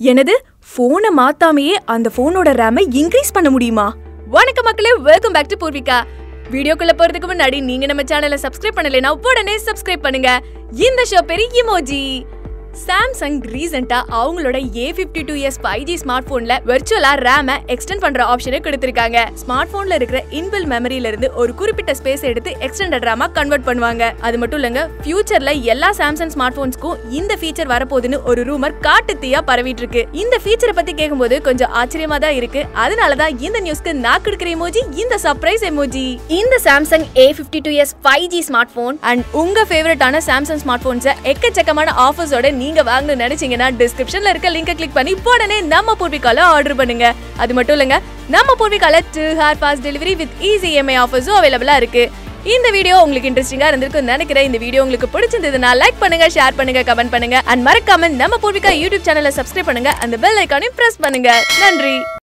எனது ஃபோனை மாத்தாமையே அந்த ஃபோனோட ரேமை இன்க்ரீஸ் பண்ண முடியுமா? வணக்கம் மக்களே வெல்கம் பேக் டு பூர்விகா வீடியோக்குள்ள போறதுக்கு முன்னாடி நீங்க நம்ம சேனலை சப்ஸ்கிரைப் பண்ணலைன்னா உடனே சப்ஸ்கிரைப் பண்ணுங்க. இந்த ஷோ பெரிய இமோஜி சாம்சங் ரீசெண்டா அவங்களோட A fifty two S five G smart போன்ல வெர்ச்சுவலா ரேமை எக்ஸ்டெண்ட் பண்ற ஆப்ஷனை கொடுத்திருக்காங்க. ஸ்மார்ட் போன்ல இருக்கிற இன்பில் மெமரியில இருந்து ஒரு குறிப்பிட்ட ஸ்பேஸ் எடுத்து எக்ஸ்டெண்டட் ரேமா கன்வெர்ட் பண்ணுவாங்க. அது மட்டும் இல்லங்க ஃபியூச்சர்ல எல்லா சாம்சங் ஸ்மார்ட் போன்ஸ்க்கும் இந்த ஃபீச்சர் வரப்போகுதுன்னு ஒரு ரூமர் காட்டு தீயா பரவிட்டு இருக்கு இந்த ஃபீச்சரை பத்தி கேட்கும்போது கொஞ்சம் ஆச்சரியமா தான் இருக்கு. அதனாலதான் இந்த நியூஸ்க்கு நான் கொடுக்கிற எமோஜி இந்த சர்ப்ரைஸ் எமோஜி இந்த Samsung A fifty two S five G smart phone and உங்க ஃபேவரட்டான சாம்சங் ஸ்மார்ட் போன்ஸை எக்கச்சக்கமான ஆஃபர்ஸோட நீங்க வாங்கணும்னு நினைச்சீங்கன்னா டிஸ்கிரிப்ஷன்ல இருக்க லிங்கை கிளிக் பண்ணி உடனே நம்ம பூர்விகால ஆர்டர் பண்ணுங்க. அது மட்டும் இல்லங்க நம்ம பூர்விகால two hour fast delivery with easy EMI ஆஃபர்ஸும் அவைலபிளா இருக்கு. இந்த வீடியோ உங்களுக்கு இன்ட்ரெஸ்டிங்கா இருந்திருக்கும் நினைக்கிறேன். இந்த வீடியோ உங்களுக்கு பிடிச்சிருந்ததுன்னா லைக் பண்ணுங்க ஷேர் பண்ணுங்க கமெண்ட் பண்ணுங்க. அண்ட் மறக்காம நம்ம பூர்விகா யூடியூப் சேனலை சப்ஸ்கிரைப் பண்ணுங்க. அந்த பெல் ஐக்கானையும் பிரஸ் பண்ணுங்க. நன்றி.